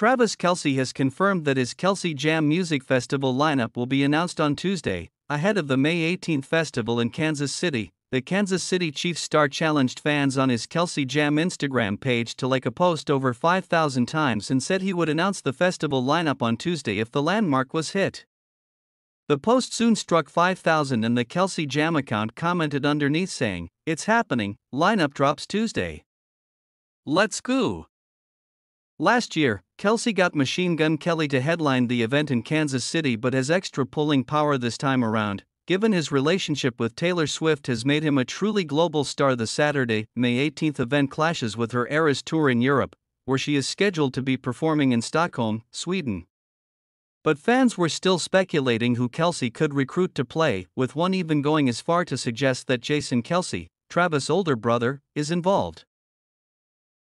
Travis Kelce has confirmed that his Kelce Jam Music Festival lineup will be announced on Tuesday, ahead of the May 18th festival in Kansas City. The Kansas City Chiefs star challenged fans on his Kelce Jam Instagram page to like a post over 5,000 times and said he would announce the festival lineup on Tuesday if the landmark was hit. The post soon struck 5,000 and the Kelce Jam account commented underneath saying, It's happening, lineup drops Tuesday. Let's go! Last year, Kelce got Machine Gun Kelly to headline the event in Kansas City but has extra pulling power this time around, given his relationship with Taylor Swift has made him a truly global star. The Saturday, May 18th event clashes with her Eras tour in Europe, where she is scheduled to be performing in Stockholm, Sweden. But fans were still speculating who Kelce could recruit to play, with one even going as far to suggest that Jason Kelce, Travis' older brother, is involved.